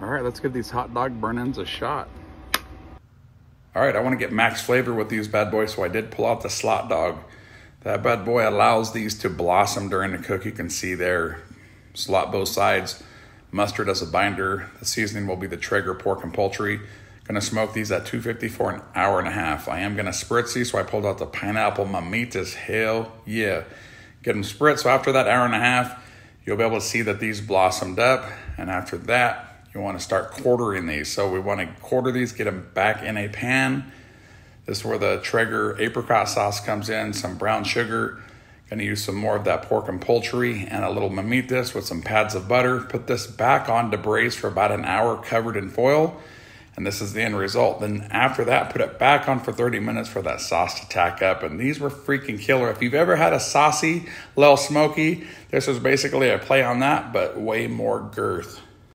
All right, let's give these hot dog burnt ends a shot. All right, I want to get max flavor with these bad boys, so I did pull out the slot dog. That bad boy allows these to blossom during the cook. You can see there, slot both sides. Mustard as a binder. The seasoning will be the Traeger pork and poultry. Gonna smoke these at 250 for an hour and a half. I am gonna spritz these, so I pulled out the pineapple mamitas. Hell yeah. Get them spritz. So after that hour and a half, you'll be able to see that these blossomed up. And after that, you wanna start quartering these. So we wanna quarter these, get them back in a pan. This is where the Traeger apricot sauce comes in, some brown sugar. Gonna use some more of that pork and poultry and a little mamitas with some pads of butter. Put this back on to braise for about an hour covered in foil and this is the end result. Then after that, put it back on for 30 minutes for that sauce to tack up. And these were freaking killer. If you've ever had a saucy, little smoky, this was basically a play on that, but way more girth.